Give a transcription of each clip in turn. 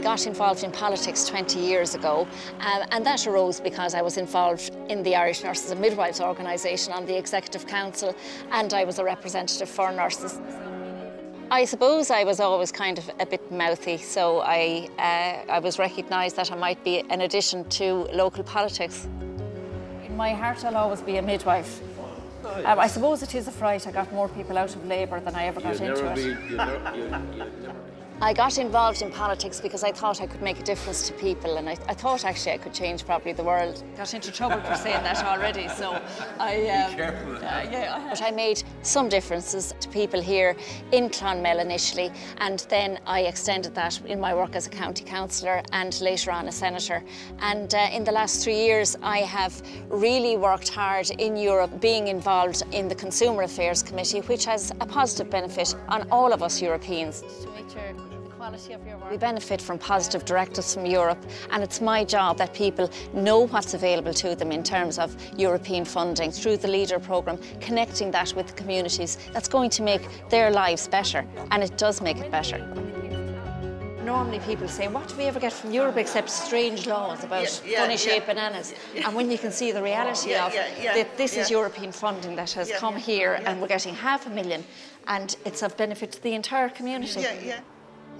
I got involved in politics 20 years ago, um, and that arose because I was involved in the Irish Nurses and Midwives organisation on the Executive Council, and I was a representative for nurses. I suppose I was always kind of a bit mouthy, so I, uh, I was recognised that I might be an addition to local politics. In my heart, I'll always be a midwife. Um, I suppose it is a fright. I got more people out of labour than I ever got you'd into it. Be, you'd never, you'd, you'd I got involved in politics because I thought I could make a difference to people and I, I thought actually I could change probably the world. Got into trouble for saying that already, so I... Um, Be careful. Uh, yeah, but I made some differences to people here in Clonmel initially and then I extended that in my work as a county councillor and later on a senator. And uh, in the last three years I have really worked hard in Europe being involved in the Consumer Affairs Committee which has a positive benefit on all of us Europeans. To make sure quality of your work. We benefit from positive directives from Europe and it's my job that people know what's available to them in terms of European funding through the LEADER programme, connecting that with the communities. That's going to make their lives better and it does make it better. Normally people say, what do we ever get from Europe except strange laws about yeah, yeah, funny shaped yeah. bananas? And when you can see the reality of that this is European funding that has come here and we're getting half a million and it's of benefit to the entire community.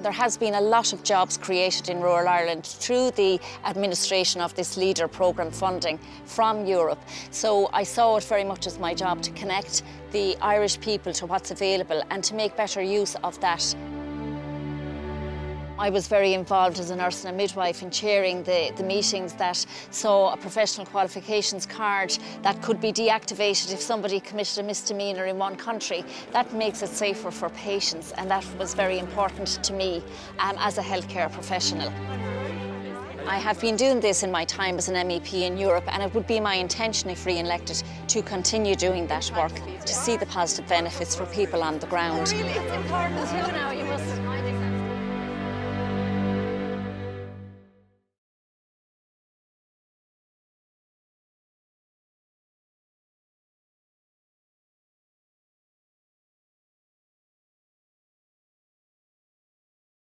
There has been a lot of jobs created in rural Ireland through the administration of this LEADER programme funding from Europe. So I saw it very much as my job to connect the Irish people to what's available and to make better use of that. I was very involved as a nurse and a midwife in chairing the, the meetings that saw a professional qualifications card that could be deactivated if somebody committed a misdemeanour in one country. That makes it safer for patients and that was very important to me um, as a healthcare professional. I have been doing this in my time as an MEP in Europe and it would be my intention if re-elected to continue doing that work, to see the positive benefits for people on the ground.